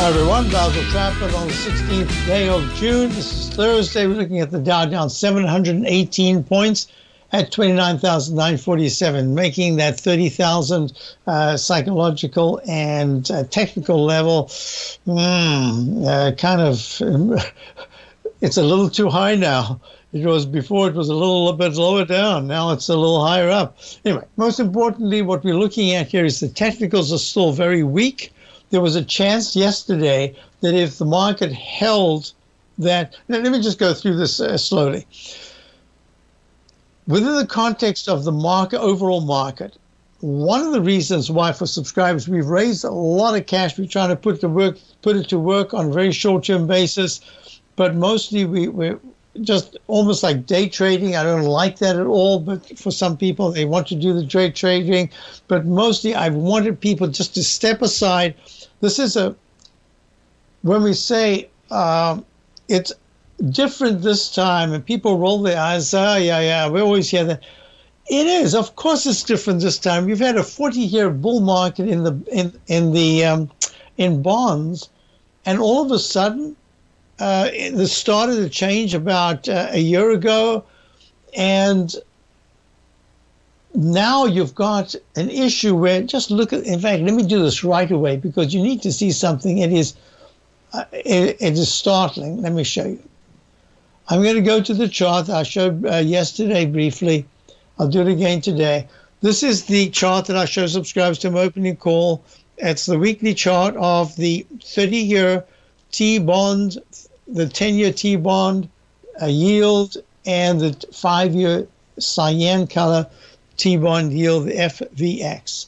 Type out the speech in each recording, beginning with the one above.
Hi everyone, Basil Chapman on the 16th day of June. This is Thursday. We're looking at the Dow down 718 points at 29,947, making that 30,000 uh, psychological and uh, technical level mm, uh, kind of, it's a little too high now. It was before it was a little bit lower down. Now it's a little higher up. Anyway, most importantly, what we're looking at here is the technicals are still very weak there was a chance yesterday that if the market held that, let me just go through this uh, slowly. Within the context of the market, overall market, one of the reasons why for subscribers we've raised a lot of cash, we're trying to put to work, put it to work on a very short-term basis, but mostly we, we're just almost like day trading. I don't like that at all, but for some people, they want to do the day trading. But mostly, I've wanted people just to step aside this is a when we say um, it's different this time, and people roll their eyes. Ah, yeah, yeah, we always hear that. It is, of course, it's different this time. We've had a 40-year bull market in the in in the um, in bonds, and all of a sudden, uh, this started to change about uh, a year ago, and now you've got an issue where just look at in fact let me do this right away because you need to see something it is uh, it, it is startling. Let me show you. I'm going to go to the chart i showed uh, yesterday briefly. I'll do it again today. This is the chart that i show subscribers to my opening call. It's the weekly chart of the 30 year t bond the 10 year t bond yield and the five year cyan color T-bond yield, the FVX.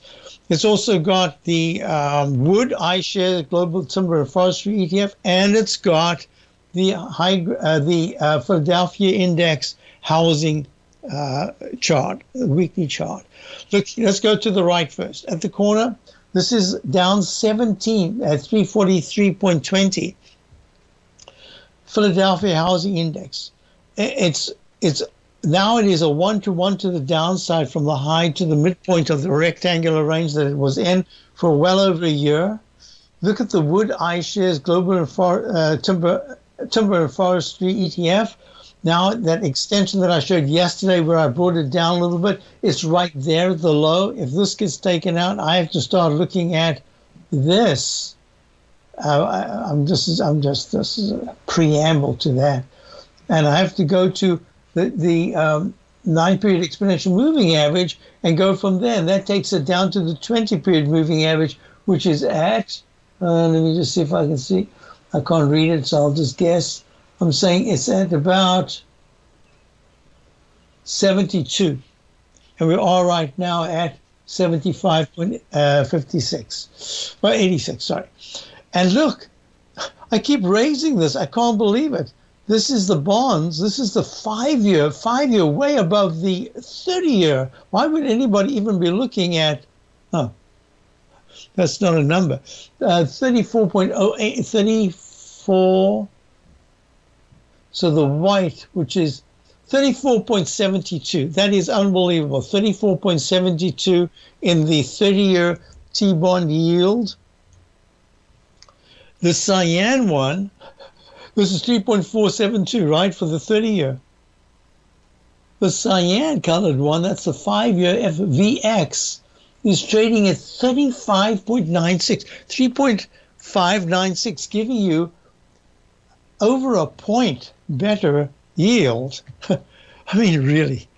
It's also got the um, Wood iShares Global Timber and Forestry ETF, and it's got the high uh, the uh, Philadelphia Index Housing uh, chart, weekly chart. Look, let's go to the right first. At the corner, this is down 17 at 343.20. Philadelphia Housing Index. It's it's now it is a one to one to the downside from the high to the midpoint of the rectangular range that it was in for well over a year. Look at the Wood iShares Global and For, uh, Timber Timber and Forestry ETF. Now that extension that I showed yesterday, where I brought it down a little bit, it's right there at the low. If this gets taken out, I have to start looking at this. Uh, I, I'm just I'm just this is a preamble to that, and I have to go to the, the um, nine period exponential moving average and go from there. That takes it down to the 20 period moving average, which is at, uh, let me just see if I can see. I can't read it, so I'll just guess. I'm saying it's at about 72. And we are right now at 75.56, well, 86, sorry. And look, I keep raising this. I can't believe it. This is the bonds. This is the five year, five year, way above the 30 year. Why would anybody even be looking at, oh, that's not a number, uh, 34.08, 34. So the white, which is 34.72, that is unbelievable. 34.72 in the 30 year T bond yield. The cyan one, this is 3.472, right, for the 30 year. The cyan colored one, that's the five year FVX, is trading at 35.96, 3.596, giving you over a point better yield. I mean, really.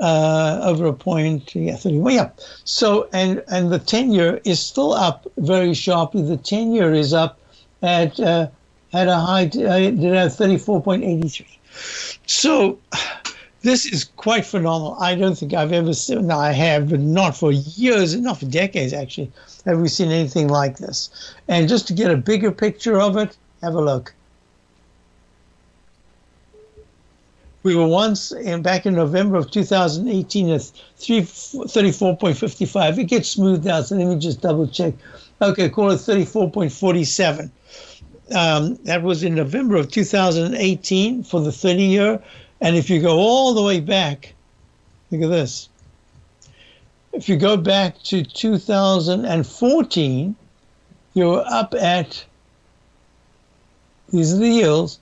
Uh, over a point, yeah, 30. Well, yeah. So, and and the 10 year is still up very sharply. The 10 year is up at uh, had a high, did have 34.83. So this is quite phenomenal. I don't think I've ever seen, no, I have, but not for years, not for decades actually, have we seen anything like this. And just to get a bigger picture of it, have a look. We were once in, back in November of 2018 at 34.55. It gets smoothed out, so let me just double check. Okay, call it 34.47. Um, that was in November of 2018 for the 30 year. And if you go all the way back, look at this. If you go back to 2014, you're up at, these are the yields,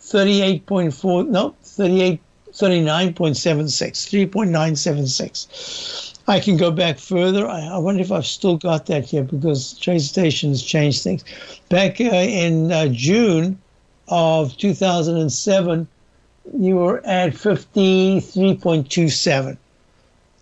38.4, no, 38, 39.76, 3.976. I can go back further. I, I, wonder if I've still got that here because TradeStation has changed things. Back uh, in uh, June of 2007, you were at 53.27.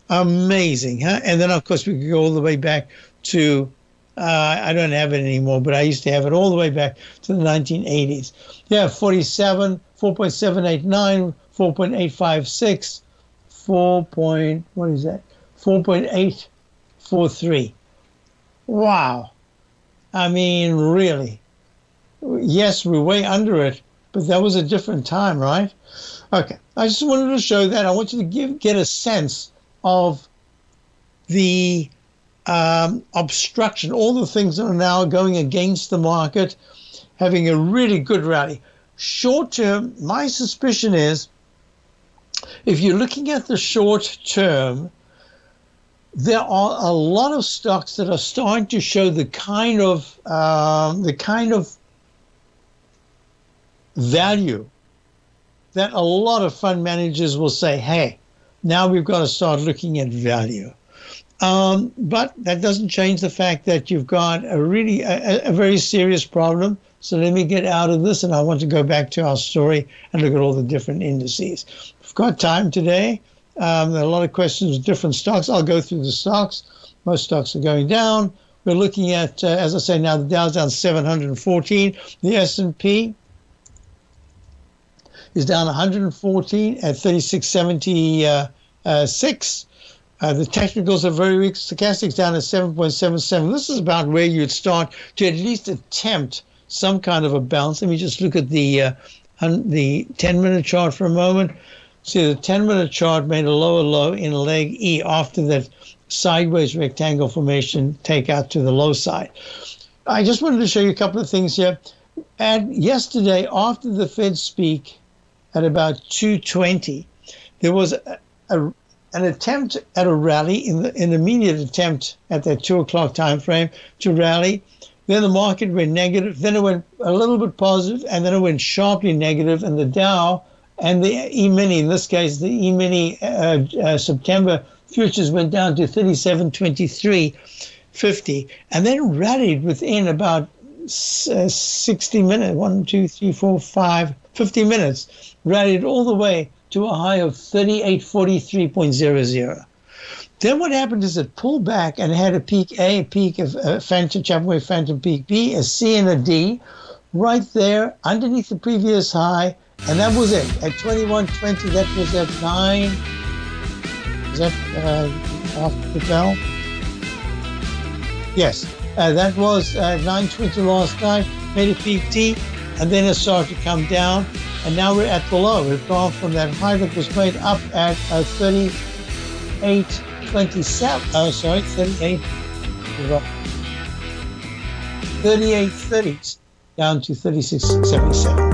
Amazing, huh? And then, of course, we could go all the way back to, uh, I don't have it anymore, but I used to have it all the way back to the 1980s. Yeah, 47, 4.789, 4.856, 4. Point, what is that? 4.843. Wow. I mean, really. Yes, we're way under it, but that was a different time, right? Okay. I just wanted to show that. I want you to give get a sense of the um, obstruction, all the things that are now going against the market, having a really good rally. Short term, my suspicion is if you're looking at the short term, there are a lot of stocks that are starting to show the kind of um, the kind of value that a lot of fund managers will say, "Hey, now we've got to start looking at value." Um, but that doesn't change the fact that you've got a really a, a very serious problem. So let me get out of this, and I want to go back to our story and look at all the different indices. We've got time today. Um, there are a lot of questions with different stocks. I'll go through the stocks. Most stocks are going down. We're looking at, uh, as I say now, the Dow's down 714. The S&P is down 114 at 3676. Uh, the technicals are very weak. Stochastics down at 7.77. This is about where you'd start to at least attempt some kind of a bounce. Let me just look at the uh, the 10 minute chart for a moment. See, the 10 minute chart made a lower low in leg E after that sideways rectangle formation take out to the low side. I just wanted to show you a couple of things here. And yesterday, after the Fed speak at about 220, there was a, a, an attempt at a rally, in the, an immediate attempt at that 2 o'clock time frame to rally. Then the market went negative. Then it went a little bit positive, and then it went sharply negative, and the Dow and the E-mini, in this case, the E-mini uh, uh, September futures went down to 37.23.50 and then rallied within about uh, 60 minutes, one, two, three, four, five, 50 minutes, rallied all the way to a high of 3843.00. Then what happened is it pulled back and had a peak A, a peak of uh, Phantom Chapman Phantom Peak B, a C and a D, right there underneath the previous high, and that was it. At 2120, that was at 9. Is that uh, off the bell? Yes. Uh, that was uh, 920 last night, made a peak and then it started to come down. And now we're at the low. We've gone from that high that was made up at uh, 38.27. Oh, sorry, 38. 38.30 down to 36.77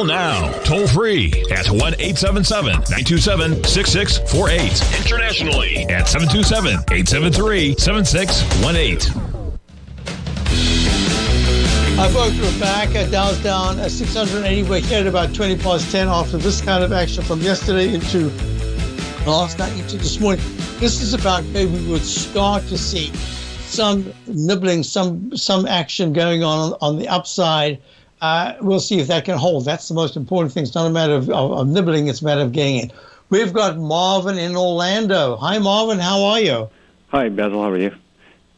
Call now, toll free at 1 877 927 6648. Internationally at 727 873 7618. Hi, folks, we're back. Uh, Dow's down at 680. We're here at about 20 past 10 after this kind of action from yesterday into last night into this morning. This is about maybe we would start to see some nibbling, some some action going on on the upside. Uh, we'll see if that can hold. That's the most important thing. It's not a matter of, of, of nibbling, it's a matter of getting it. We've got Marvin in Orlando. Hi, Marvin. How are you? Hi, Basil. How are you?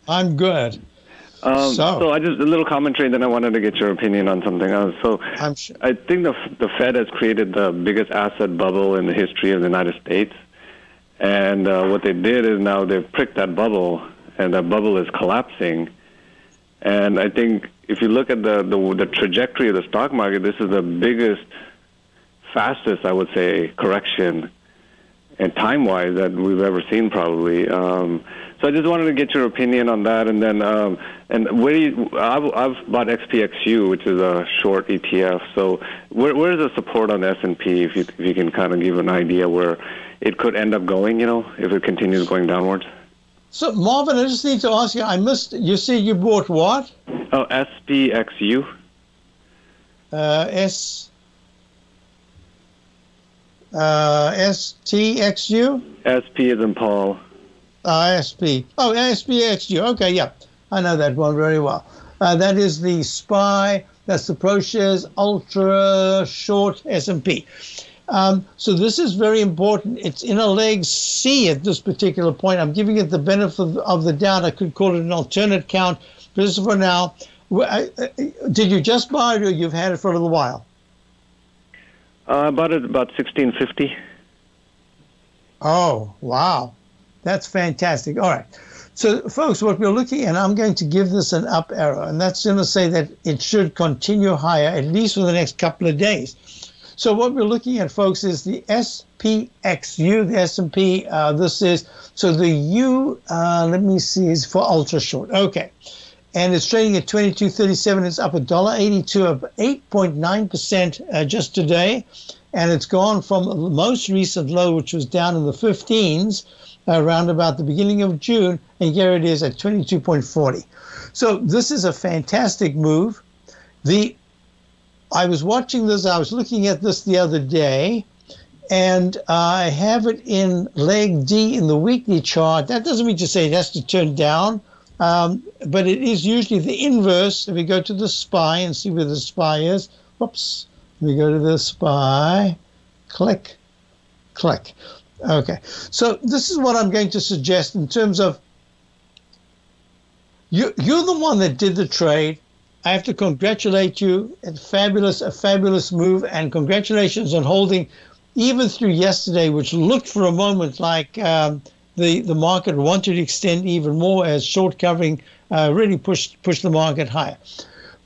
I'm good. Um, So- so, I just a little commentary. Then I wanted to get your opinion on something else. So I'm sure. I think the the Fed has created the biggest asset bubble in the history of the United States, and uh, what they did is now they've pricked that bubble, and that bubble is collapsing. And I think if you look at the the, the trajectory of the stock market, this is the biggest, fastest, I would say, correction, and time wise that we've ever seen probably. Um, so I just wanted to get your opinion on that, and then um, and where do you, I've, I've bought XPXU, which is a short ETF. So where where is the support on S and P? If you if you can kind of give an idea where it could end up going, you know, if it continues going downwards. So, Marvin, I just need to ask you. I missed. You see, you bought what? Oh, SPXU. Uh, S. Uh, STXU? SP is in Paul. ISP. Oh, ISPXU. Okay, yeah. I know that one very well. Uh, that is the SPY. That's the ProShares Ultra Short S&P. Um, so this is very important. It's in a leg C at this particular point. I'm giving it the benefit of, of the doubt. I could call it an alternate count. But this is for now. I- I- Did you just buy it or you've had it for a little while? Uh, about it about sixteen fifty. Oh, wow. That's fantastic. All right. So, folks, what we're looking at, I'm going to give this an up arrow, and that's going to say that it should continue higher, at least for the next couple of days. So, what we're looking at, folks, is the SPXU, the S&P. Uh, this is, so the U, uh, let me see, is for ultra short. Okay. And it's trading at 22.37. It's up a dollar 82, up 8.9% uh, just today. And it's gone from the most recent low, which was down in the 15s, around about the beginning of June, and here it is at 22.40. So this is a fantastic move. The I was watching this, I was looking at this the other day, and I have it in leg D in the weekly chart. That doesn't mean to say it has to turn down, um, but it is usually the inverse. If we go to the SPY and see where the SPY is, whoops, we go to the SPY, click, click. Okay, so this is what I'm going to suggest in terms of you, you're the one that did the trade. I have to congratulate you. It's fabulous, a fabulous move, and congratulations on holding even through yesterday, which looked for a moment like um, the the market wanted to extend even more as short covering uh, really pushed pushed the market higher.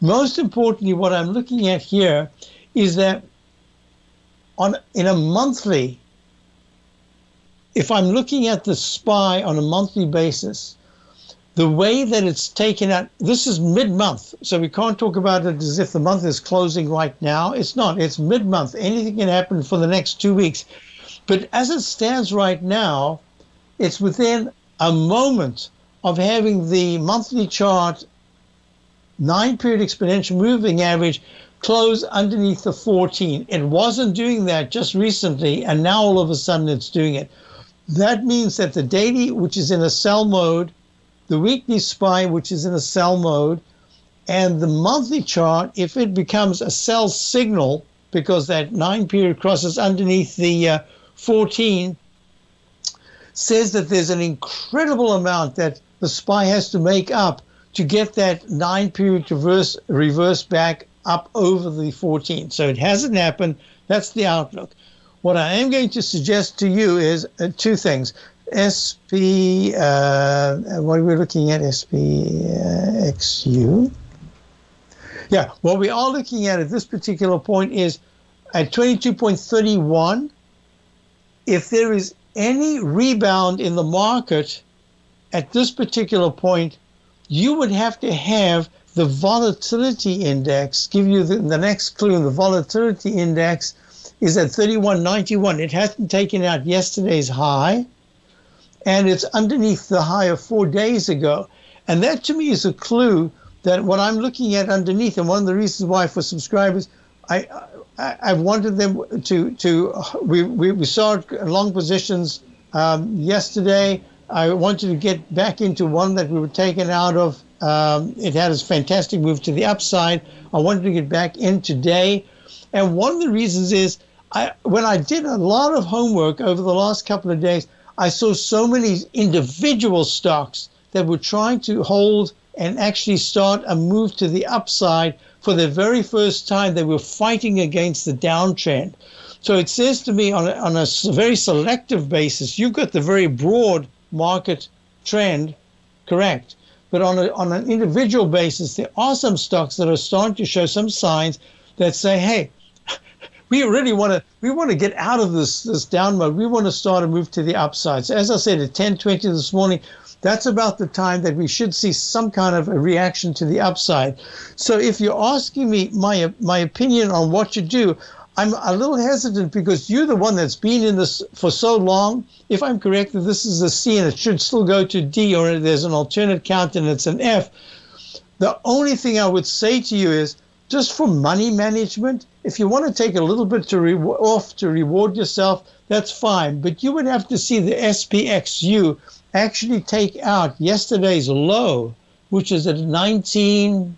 Most importantly, what I'm looking at here is that on in a monthly, if I'm looking at the SPY on a monthly basis, the way that it's taken out, this is mid month, so we can't talk about it as if the month is closing right now. It's not, it's mid month. Anything can happen for the next two weeks. But as it stands right now, it's within a moment of having the monthly chart nine period exponential moving average close underneath the 14. It wasn't doing that just recently, and now all of a sudden it's doing it. That means that the daily, which is in a sell mode, the weekly SPY, which is in a sell mode, and the monthly chart, if it becomes a sell signal, because that nine period crosses underneath the uh, 14, says that there's an incredible amount that the SPY has to make up to get that nine period reverse, reverse back up over the 14. So it hasn't happened. That's the outlook. What I am going to suggest to you is uh, two things. SP, uh, what are we looking at? SPXU. Yeah, what we are looking at at this particular point is at 22.31. If there is any rebound in the market at this particular point, you would have to have the volatility index give you the, the next clue. The volatility index is at 31.91. It hasn't taken out yesterday's high and it's underneath the high of four days ago. And that to me is a clue that what I'm looking at underneath, and one of the reasons why for subscribers, I, I, I wanted them to, to we, we, we saw long positions um, yesterday. I wanted to get back into one that we were taken out of. Um, it had a fantastic move to the upside. I wanted to get back in today. And one of the reasons is I, when I did a lot of homework over the last couple of days, I saw so many individual stocks that were trying to hold and actually start a move to the upside for the very first time. They were fighting against the downtrend. So it says to me on a, on a very selective basis, you've got the very broad market trend correct. But on, a, on an individual basis, there are some stocks that are starting to show some signs that say, hey, we really want to we want to get out of this this down mode. We want to start a move to the upside. So as I said at 10:20 this morning, that's about the time that we should see some kind of a reaction to the upside. So if you're asking me my my opinion on what to do, I'm a little hesitant because you're the one that's been in this for so long. If I'm correct that this is a C and it should still go to D, or there's an alternate count and it's an F. The only thing I would say to you is just for money management, if you want to take a little bit to re- off to reward yourself, that's fine. But you would have to see the SPXU actually take out yesterday's low, which is at 19.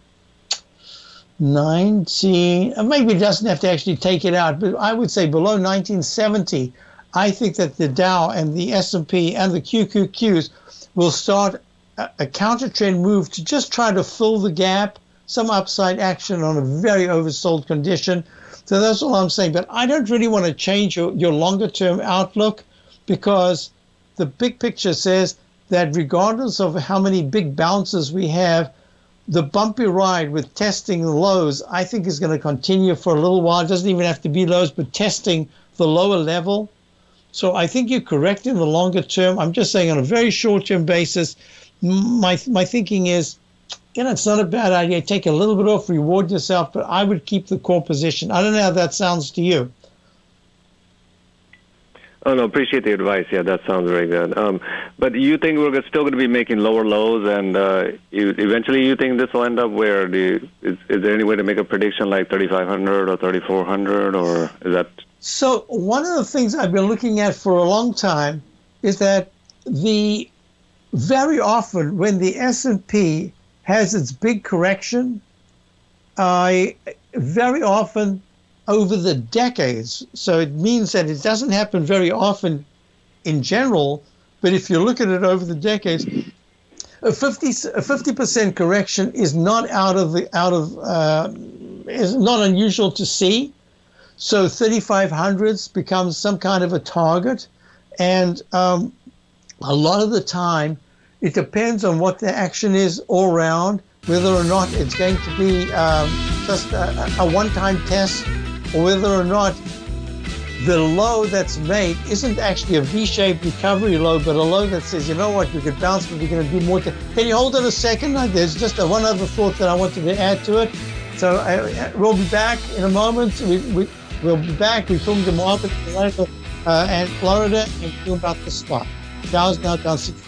19 uh, maybe it doesn't have to actually take it out but i would say below 1970 i think that the dow and the s&p and the qqqs will start a, a counter trend move to just try to fill the gap some upside action on a very oversold condition. So that's all I'm saying. But I don't really want to change your, your longer term outlook because the big picture says that regardless of how many big bounces we have, the bumpy ride with testing the lows, I think is going to continue for a little while. It doesn't even have to be lows, but testing the lower level. So I think you're correct in the longer term. I'm just saying on a very short term basis, my, my thinking is you know, it's not a bad idea. Take a little bit off, reward yourself, but I would keep the core position. I don't know how that sounds to you. Oh no, appreciate the advice. Yeah, that sounds very good. Um, but you think we're still going to be making lower lows, and uh, you, eventually you think this will end up where? Do you, is, is there any way to make a prediction like 3,500 or 3,400, or is that? So one of the things I've been looking at for a long time is that the very often when the S and P has its big correction, uh, very often over the decades. So it means that it doesn't happen very often in general, but if you look at it over the decades, a 50 a 50% correction is not out of the out of uh, is not unusual to see. So 3500s becomes some kind of a target, and um, a lot of the time, it depends on what the action is all round, whether or not it's going to be um, just a, a one-time test, or whether or not the low that's made isn't actually a V-shaped recovery low, but a low that says, you know what, we could bounce, but we're going to do more. T- Can you hold on a second? There's just a, one other thought that I wanted to add to it. So uh, we'll be back in a moment. We, we, we'll be back. We filmed the market uh, and Florida and film about the spot. Dow's now down 16.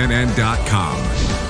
TFNN.com.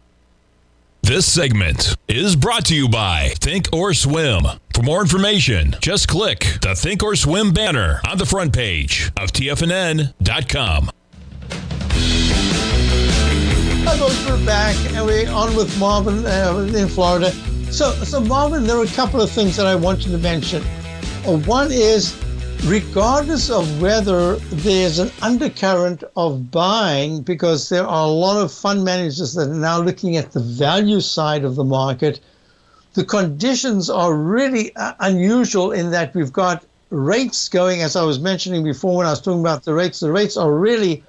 This segment is brought to you by Thinkorswim. For more information, just click the Thinkorswim banner on the front page of TFNN.com. Hi, folks, we're back and we're on with Marvin uh, in Florida. So, so Marvin, there are a couple of things that I want you to mention. Uh, one is regardless of whether there's an undercurrent of buying, because there are a lot of fund managers that are now looking at the value side of the market, the conditions are really uh, unusual in that we've got rates going, as I was mentioning before when I was talking about the rates, the rates are really,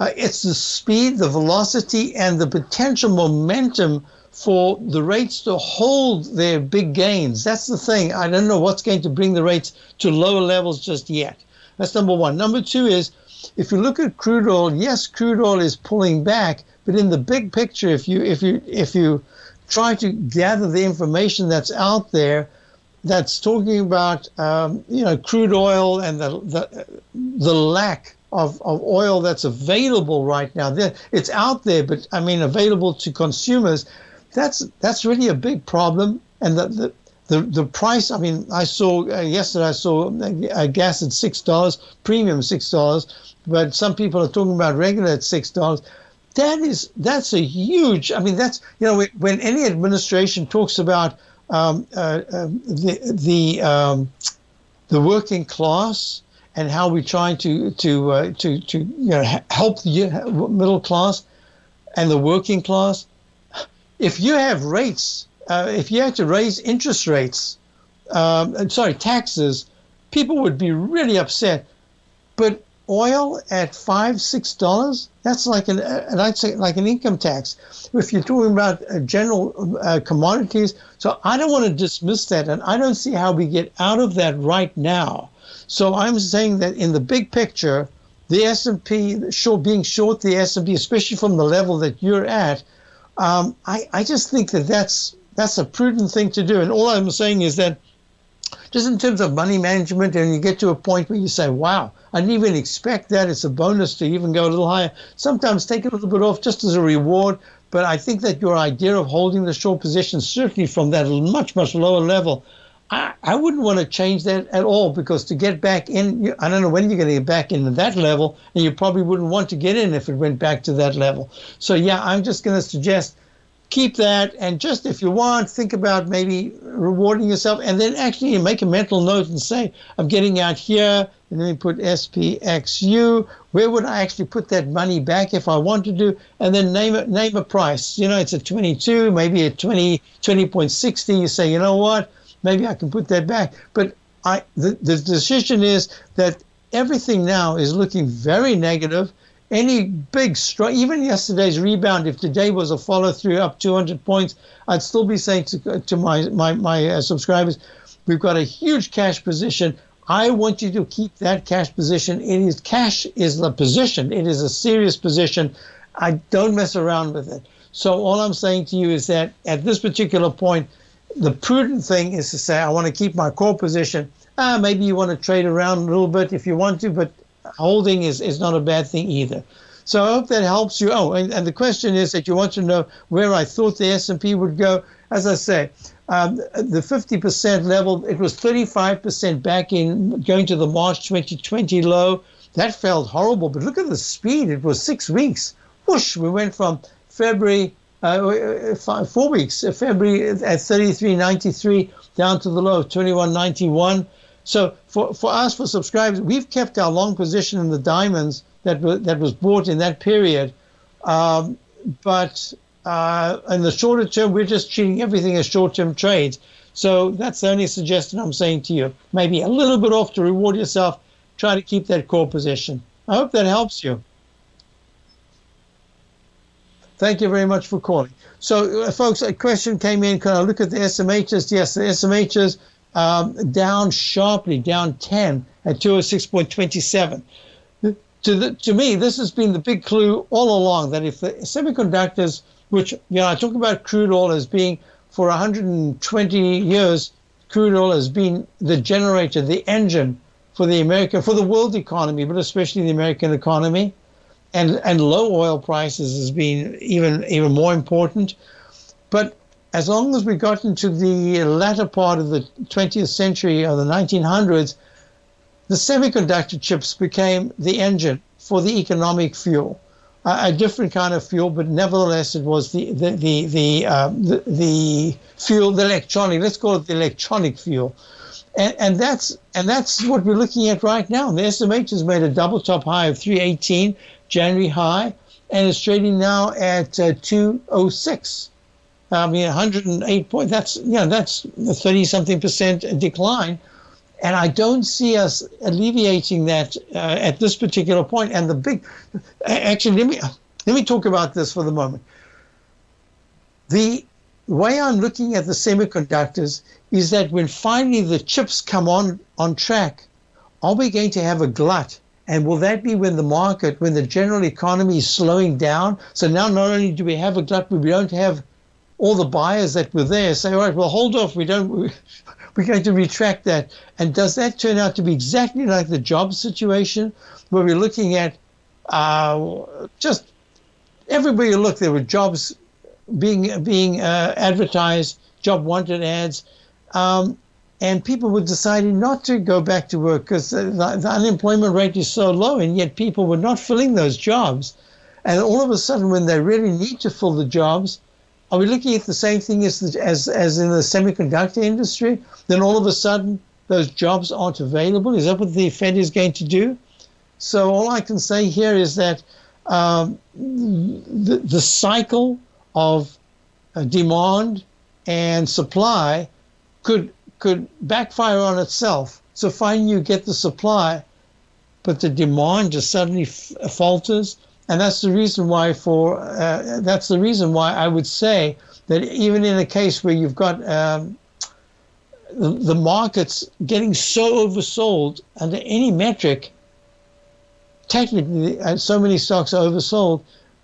uh, it's the speed, the velocity, and the potential momentum for the rates to hold their big gains. That's the thing. I don't know what's going to bring the rates to lower levels just yet. That's number one. Number two is if you look at crude oil, yes, crude oil is pulling back, but in the big picture, if you if you if you try to gather the information that's out there, that's talking about um, you know crude oil and the the, the lack of, of oil that's available right now. It's out there, but I mean available to consumers that's that's really a big problem. And the, the the the price. I mean, I saw uh, yesterday. I saw uh, gas at six dollars, premium six dollars, but some people are talking about regular at six dollars. That is that's a huge. I mean, that's you know when any administration talks about um, uh, uh, the the um, the working class and how we're trying to to uh, to to you know help the middle class and the working class. If you have rates uh, if you had to raise interest rates, um, sorry, taxes, people would be really upset. But oil at five, six dollars, that's like an, and I'd say like an income tax. If you're talking about uh, general uh, commodities, so I don't want to dismiss that, and I don't see how we get out of that right now. So I'm saying that in the big picture, the S&P, short, being short the S&P, especially from the level that you're at, um, I, I just think that that's that's a prudent thing to do. And all I'm saying is that just in terms of money management, and you get to a point where you say, wow, I didn't even expect that. It's a bonus to even go a little higher. Sometimes take a little bit off just as a reward. But I think that your idea of holding the short position, certainly from that much, much lower level, I, I wouldn't want to change that at all because to get back in, I don't know when you're going to get back into that level, and you probably wouldn't want to get in if it went back to that level. So, yeah, I'm just going to suggest keep that and just if you want think about maybe rewarding yourself and then actually make a mental note and say i'm getting out here and then put spxu where would i actually put that money back if i wanted to do? And then name it name a price. You know it's a 22 maybe a 20 20.60 you say you know what maybe i can put that back but i the, the decision is that everything now is looking very negative any big strong, even yesterday's rebound, if today was a follow through up 200 points, I'd still be saying to, to my, my, my uh, subscribers, we've got a huge cash position. I want you to keep that cash position. It is cash is the position. It is a serious position. I don't mess around with it. So all I'm saying to you is that at this particular point, the prudent thing is to say, I want to keep my core position. Ah, maybe you want to trade around a little bit if you want to, but holding is, is not a bad thing either. So I hope that helps you. Oh, and, and the question is that you want to know where I thought the S&P would go. As I say, um, the 50% level, it was 35% back in going to the March 2020 low. That felt horrible, but look at the speed. It was six weeks. Whoosh, we went from February, uh, five, four weeks, uh, February at 33.93 down to the low of 21.91. So for, for us, for subscribers, we've kept our long position in the diamonds that, that was bought in that period. Um, but uh, in the shorter term, we're just treating everything as short-term trades. So that's the only suggestion I'm saying to you. Maybe a little bit off to reward yourself. Try to keep that core position. I hope that helps you. Thank you very much for calling. So, uh, folks, a question came in. Can I look at the SMHs? Yes, the SMHs um, down sharply, down 10 at 206.27. To, the, to me, this has been the big clue all along that if the semiconductors, which, you know, I talk about crude oil as being for 120 years, crude oil has been the generator, the engine for the American, for the world economy, but especially the American economy. And, and low oil prices has been even even more important. But as long as we got into the latter part of the 20th century or the 1900s, the semiconductor chips became the engine for the economic fuel. Uh, a different kind of fuel, but nevertheless, it was the the the the, uh, the, the fuel, the electronic. Let's call it the electronic fuel, and, and that's and that's what we're looking at right now. The SMH has made a double top high of 318 January high, and it's trading now at uh, 206. I mean, 108 points. That's you know that's a 30 something percent decline, and I don't see us alleviating that uh, at this particular point. And the big, actually, let me let me talk about this for the moment. The way I'm looking at the semiconductors is that when finally the chips come on on track, are we going to have a glut? And will that be when the market, when the general economy is slowing down? So now not only do we have a glut, but we don't have all the buyers that were there say, all right, well, hold off. We don't, we're going to retract that. And does that turn out to be exactly like the job situation where we're looking at uh, just everywhere you look, there were jobs being being uh, advertised, job wanted ads. Um, and people were deciding not to go back to work because the, the, unemployment rate is so low, and yet people were not filling those jobs. And all of a sudden, when they really need to fill the jobs, are we looking at the same thing as the, as as in the semiconductor industry? Then all of a sudden, those jobs aren't available. Is that what the Fed is going to do? So all I can say here is that um, the the cycle of uh, demand and supply could could backfire on itself. So finally, you get the supply, but the demand just suddenly f- falters, and that's the reason why. For uh, that's the reason why I would say that even in a case where you've got um, the, the markets getting so oversold under any metric, technically, uh, so many stocks are oversold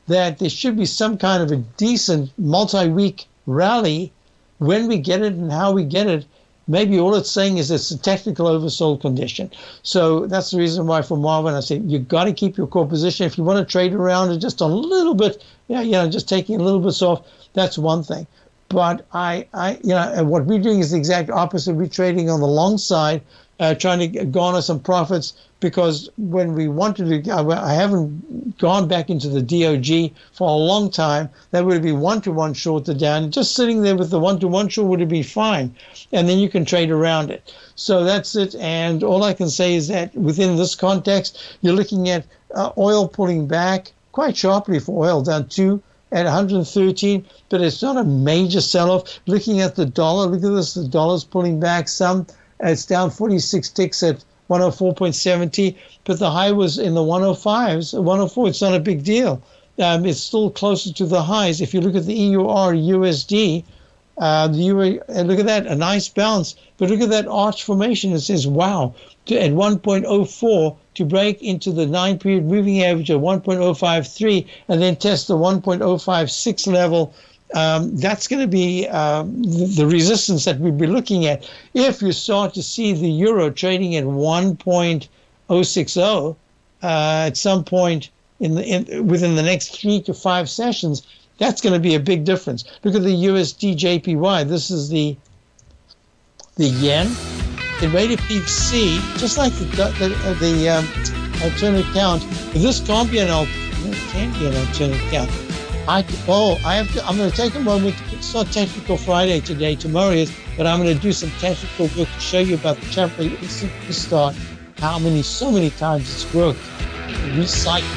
that there should be some kind of a decent multi-week rally when we get it and how we get it maybe all it's saying is it's a technical oversold condition. So that's the reason why for Marvin, I say you've got to keep your core position. If you want to trade around it just a little bit, yeah, you know, just taking a little bit off, that's one thing. But I, I, you know, what we're doing is the exact opposite. We're trading on the long side, uh, trying to garner some profits because when we wanted to, I haven't gone back into the DOG for a long time. That would be one to one short the down. Just sitting there with the one to one short would be fine, and then you can trade around it. So that's it. And all I can say is that within this context, you're looking at uh, oil pulling back quite sharply for oil down to at 113, but it's not a major sell-off. Looking at the dollar, look at this, the dollar's pulling back some. It's down 46 ticks at 104.70, but the high was in the 105s, 104. It's not a big deal. Um, it's still closer to the highs. If you look at the EUR USD, uh, the Euro, uh, look at that, a nice bounce. But look at that arch formation. It says, wow, to, at 1.04 to break into the nine period moving average of 1.053 and then test the 1.056 level um, that's going to be um, the, resistance that we'd be looking at. If you start to see the euro trading at 1.060 uh, at some point in the in, within the next three to five sessions, that's going to be a big difference. Look at the USD JPY. This is the the yen. The rate of peak C, just like the the, the um, alternate count. This can't be an alternate, can be an alternate count I oh I have to, I'm going to take a moment. It's not Technical Friday today. Tomorrow is, but I'm going to do some technical work to show you about the temporary instant restart. How many so many times it's worked. Recycle.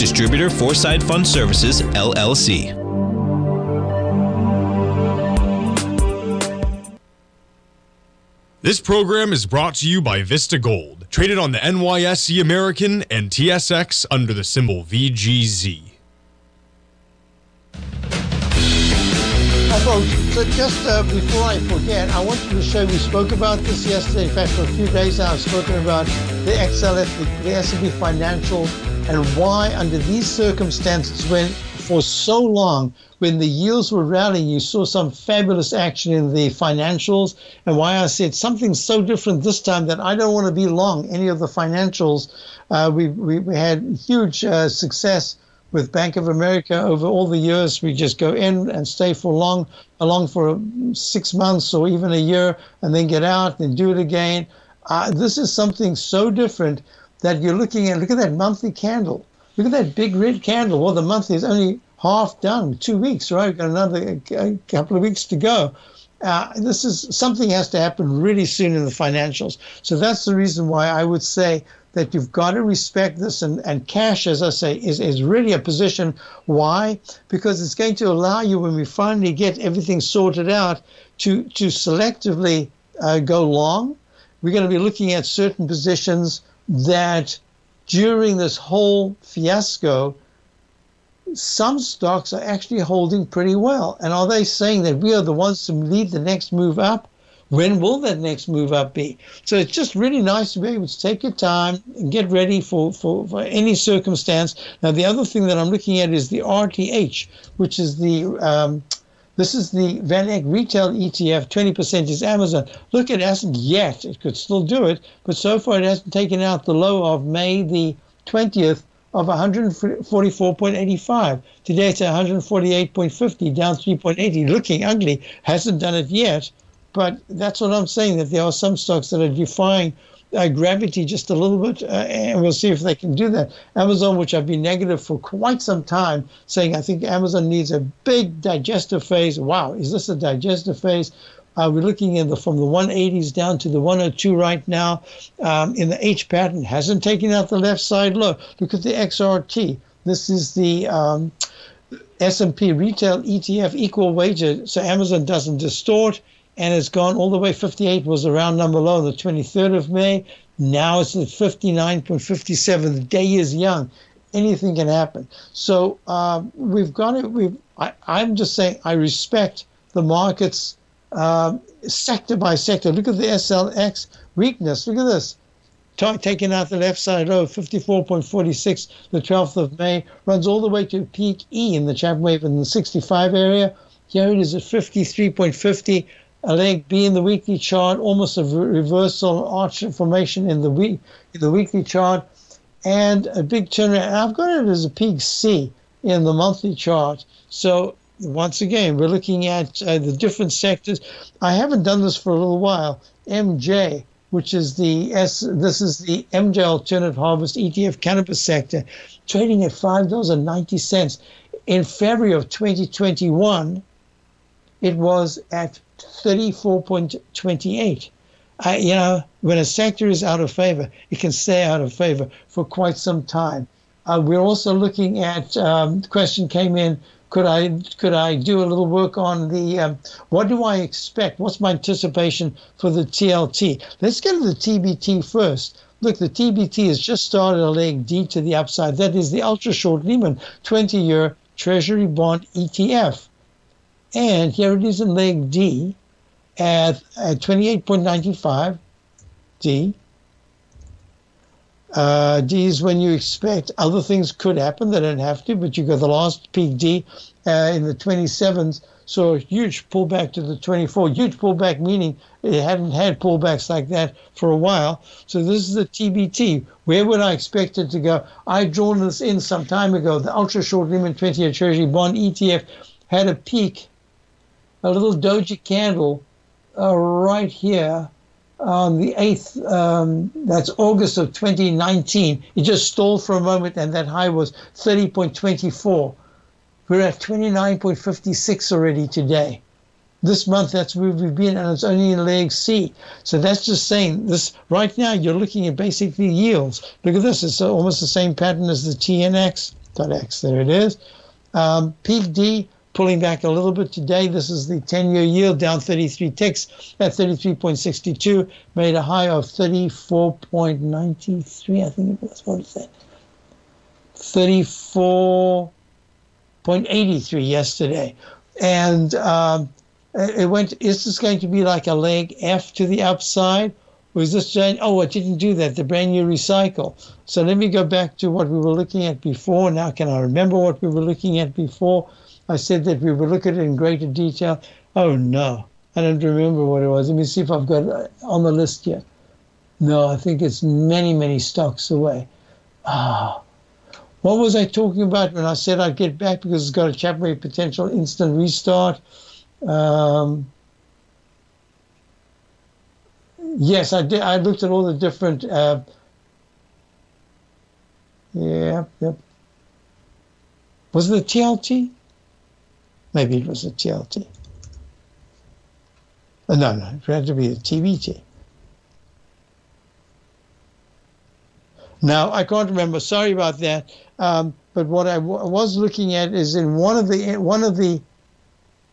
Distributor Foreside Fund Services, LLC. This program is brought to you by Vista Gold, traded on the NYSE American and TSX under the symbol VGZ. folks, so just uh, before I forget, I wanted to show, we spoke about this yesterday. In fact, for a few days now, I've spoken about the XLF, the, the S&P Financial, and why under these circumstances, when for so long, when the yields were rallying, you saw some fabulous action in the financials, and why I said something so different this time that I don't want to be long any of the financials. Uh, we, we, we, had huge uh, success with Bank of America over all the years. We just go in and stay for long, along for six months or even a year, and then get out and do it again. Uh, this is something so different that you're looking at. Look at that monthly candle. Look at that big red candle. Well, the month is only half done, two weeks, right? We've got another couple of weeks to go. Uh, this is something has to happen really soon in the financials. So that's the reason why I would say that you've got to respect this. And, and cash, as I say, is, is really a position. Why? Because it's going to allow you, when we finally get everything sorted out, to, to selectively uh, go long. We're going to be looking at certain positions that during this whole fiasco, some stocks are actually holding pretty well. And are they saying that we are the ones to lead the next move up? When will that next move up be? So it's just really nice to be able to take your time and get ready for, for, for any circumstance. Now, the other thing that I'm looking at is the RTH, which is the um, this is the VanEck retail ETF. 20% is Amazon. Look, it hasn't yet. It could still do it, but so far it hasn't taken out the low of May the 20th of 144.85. Today it's 148.50, down 3.80. Looking ugly. Hasn't done it yet. But that's what I'm saying, that there are some stocks that are defying uh, gravity just a little bit, uh, and we'll see if they can do that. Amazon, which I've been negative for quite some time, saying I think Amazon needs a big digestive phase. Wow, is this a digestive phase? Uh, we're looking in the from the 180s down to the 102 right now. Um, in the H pattern, hasn't taken out the left side low. Look at the XRT. This is the um, S&P retail ETF equal weighted, so Amazon doesn't distort and it's gone all the way. 58 was the round number low on the 23rd of May. Now it's at 59.57. The day is young. Anything can happen. So uh, we've got it. We've. I, am just saying. I respect the markets uh, sector by sector. Look at the SLX weakness. Look at this. Taking out the left side low, 54.46, the 12th of May, runs all the way to peak E in the Chapman wave in the 65 area. Here it is at 53.50 a leg B in the weekly chart, almost a reversal arch formation in the week in the weekly chart, and a big turnaround. I've got it as a peak C in the monthly chart. So once again, we're looking at uh, the different sectors. I haven't done this for a little while. MJ, which is the S, this is the MJ Alternate Harvest ETF cannabis sector, trading at five dollars and ninety cents. In February of 2021, it was at 34.28. I, you know, when a sector is out of favor, it can stay out of favor for quite some time. Uh, we're also looking at um, the question came in could I could I do a little work on the um, what do I expect? What's my anticipation for the TLT? Let's get to the TBT first. Look, the TBT has just started a leg D to the upside. That is the ultra short Lehman 20 year Treasury bond ETF. And here it is in leg D at, at 28.95 D. Uh, D is when you expect other things could happen. They don't have to, but you got the last peak D uh, in the 27s. So a huge pullback to the 24. Huge pullback meaning it hadn't had pullbacks like that for a while. So this is the TBT. Where would I expect it to go? I drawn this in some time ago. The ultra short Lehman 20 year Treasury bond ETF had a peak, a little doji candle uh, right here on the 8th, um, that's August of 2019. It just stalled for a moment, and that high was 30.24. We're at 29.56 already today. This month, that's where we've been, and it's only in leg C. So that's just saying this right now. You're looking at basically yields. Look at this; it's almost the same pattern as the TNX. X. There it is. Um, peak D pulling back a little bit today. This is the 10 year yield down 33 ticks at 33.62, made a high of 34.93, I think it was. What is that? 34.83 yesterday. And um, it went, is this going to be like a leg F to the upside? Was this saying, oh, I didn't do that, the brand new recycle. So let me go back to what we were looking at before. Now, can I remember what we were looking at before? I said that we would look at it in greater detail. Oh no, I don't remember what it was. Let me see if I've got it on the list yet. No, I think it's many, many stocks away. Ah, what was I talking about when I said I'd get back because it's got a Chapman potential instant restart? Um, yes, I did. I looked at all the different. Uh, yeah, yep. Was it the TLT? Maybe it was a TLT. Uh, no, no, it had to be a TBT. Now I can't remember. Sorry about that. Um, but what I was looking at is in one of the one of the.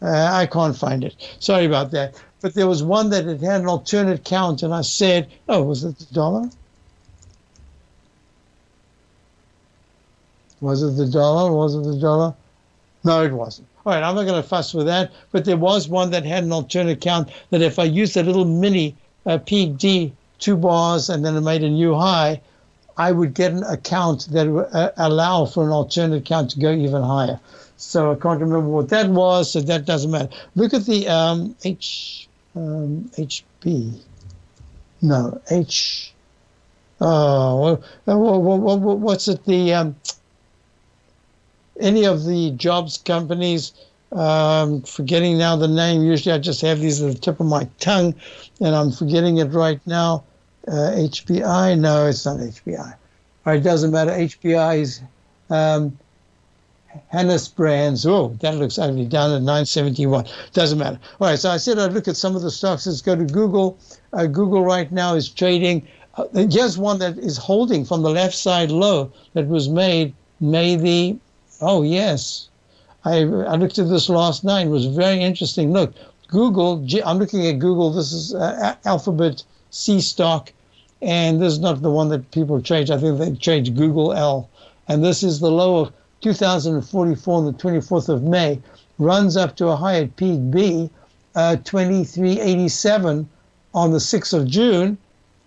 Uh, I can't find it. Sorry about that. But there was one that it had an alternate count, and I said, "Oh, was it the dollar? Was it the dollar? Was it the dollar? No, it wasn't. All right, I'm not going to fuss with that, but there was one that had an alternate count that if I used a little mini uh, peak D, two bars, and then I made a new high, I would get an account that would uh, allow for an alternate count to go even higher. So I can't remember what that was, so that doesn't matter. Look at the um, H um, HB. No, H. Oh, what what's it? The um, any of the jobs companies. Um, forgetting now the name. Usually I just have these at the tip of my tongue, and I'm forgetting it right now. Uh, HBI? No, it's not HBI. Right, it doesn't matter. HBI's um, Hanes Brands. Oh, that looks ugly. Down at 971. Doesn't matter. All right, so I said I'd look at some of the stocks. Let's go to Google. Uh, Google right now is trading. Uh, here's one that is holding from the left side low that was made May the Oh, yes. I, I looked at this last night. It was very interesting. Look, Google, I'm looking at Google. This is uh, Alphabet C stock, and this is not the one that people trade. I think they trade Google L. And this is the low of 2044 on the 24th of May, runs up to a high at peak B, uh, 2387 on the 6th of June.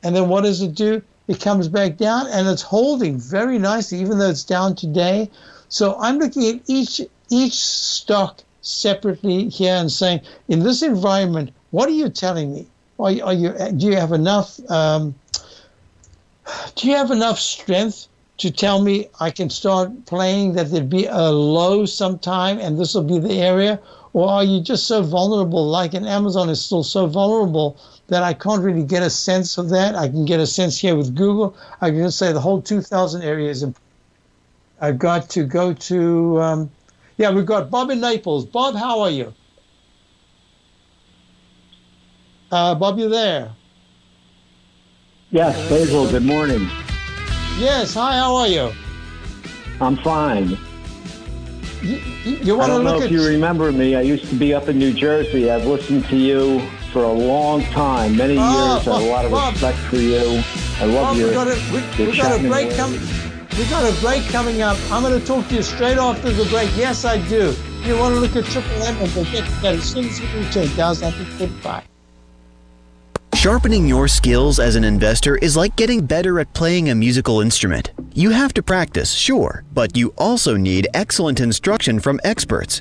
And then what does it do? It comes back down and it's holding very nicely, even though it's down today. So I'm looking at each each stock separately here and saying, in this environment, what are you telling me? Are, are you do you have enough um, do you have enough strength to tell me I can start playing that there'd be a low sometime and this will be the area? Or are you just so vulnerable, like in Amazon is still so vulnerable that I can't really get a sense of that? I can get a sense here with Google. I can just say the whole 2000 area is important I've got to go to, um, yeah, we've got Bob in Naples. Bob, how are you? Uh, Bob, you there? Yes, Basil, good morning. Yes, hi, how are you? I'm fine. You, you want I don't to know if you remember me. I used to be up in New Jersey. I've listened to you for a long time, many Oh, years. I have a lot of Bob. respect for you. I love Bob, your, we got a, we, we got a break coming. We got a break coming up. I'm going to talk to you straight after the break. Yes, I do. You want to look at Triple M we'll get to that as soon as we return. 1045. Sharpening your skills as an investor is like getting better at playing a musical instrument. You have to practice, sure, but you also need excellent instruction from experts.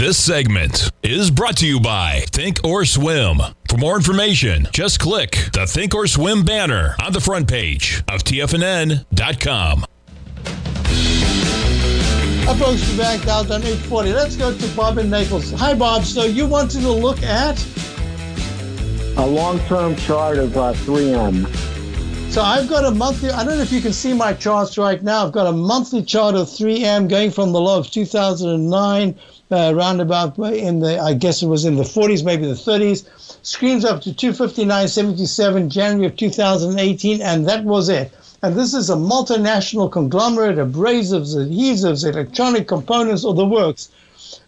This segment is brought to you by Thinkorswim. For more information, just click the Thinkorswim banner on the front page of TFNN.com. Approach to back down on 840. Let's go to Bob in Naples. Hi, Bob. So you wanted to look at? A long-term chart of uh, 3M. So I've got a monthly, I don't know if you can see my charts right now. I've got a monthly chart of 3M going from the low of 2009 uh, roundabout in the, I guess it was in the 40s, maybe the 30s. Screens up to 259.77 January of 2018, and that was it. And this is a multinational conglomerate, abrasives, adhesives, electronic components, or the works.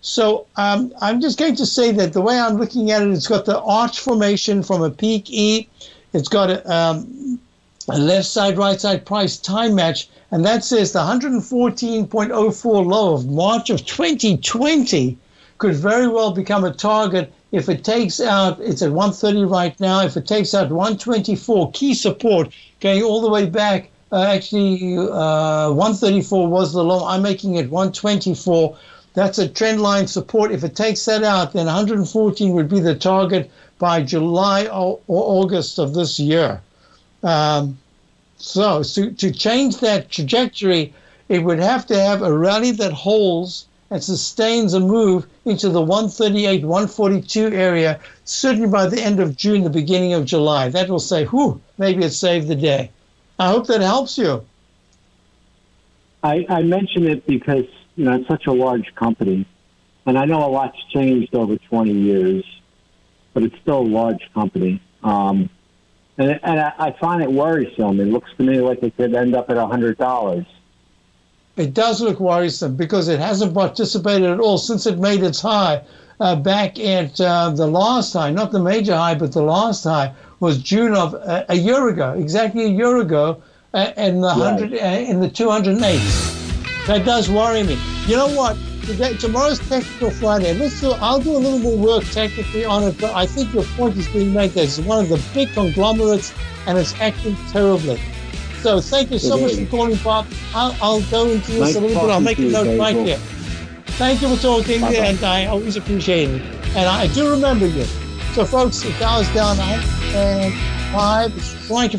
So um, I'm just going to say that the way I'm looking at it, it's got the arch formation from a peak E. It's got a, um, a left side, right side price time match. And that says the 114.04 low of March of 2020 could very well become a target if it takes out, it's at 130 right now, if it takes out 124 key support going all the way back, uh, actually uh, 134 was the low. I'm making it 124. That's a trend line support. If it takes that out, then 114 would be the target by July or, August of this year. Um, so, so to change that trajectory, it would have to have a rally that holds and sustains a move into the 138, 142 area, certainly by the end of June, the beginning of July. That will say, whew, maybe it saved the day. I hope that helps you. I, I mention it because you know it's such a large company, and I know a lot's changed over 20 years, but it's still a large company. Um, and and I, I find it worrisome. It looks to me like it could end up at a hundred dollars. it does look worrisome because it hasn't participated at all since it made its high uh, back at uh, the last high, not the major high, but the last high was June of uh, a year ago, exactly a year ago, uh, in the Right. hundred uh, in the 208. That does worry me. You know what? Today, tomorrow's technical Friday. Let's do. I'll do a little more work technically on it, but I think your point is being made. That it's one of the big conglomerates, and it's acting terribly. So thank you so much for calling, Bob. I'll, I'll go into this Nice a little bit. I'll make a note right Basil. here. Thank you for talking, Bye-bye. and I always appreciate it. And I do remember you. So, folks, the Dow's down 105. Uh, it's trying to